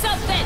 something!